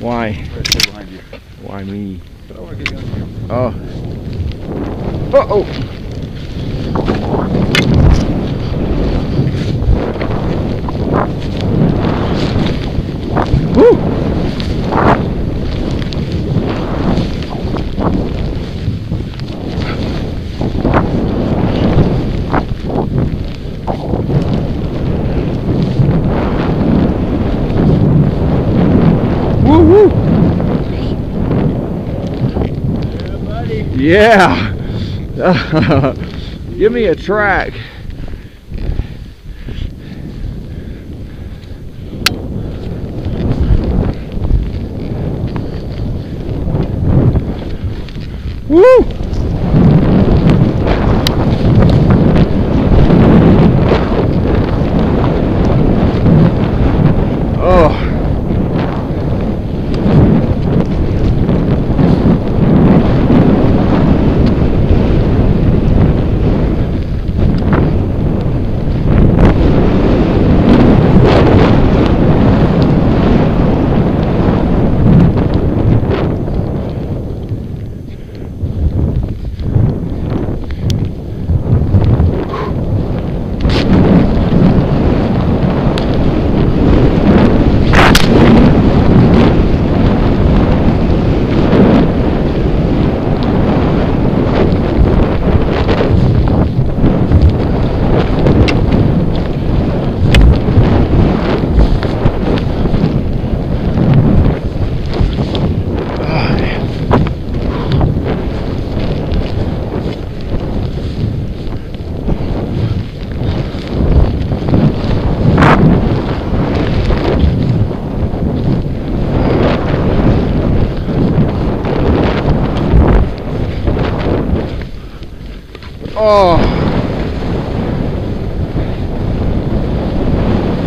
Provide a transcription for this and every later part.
Why? Right behind you. Why me? But I want to get you on here. Oh. Uh oh. Yeah. Give me a track. Woo! Oh. Oh.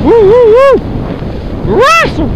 Woo woo woo! Wrestle!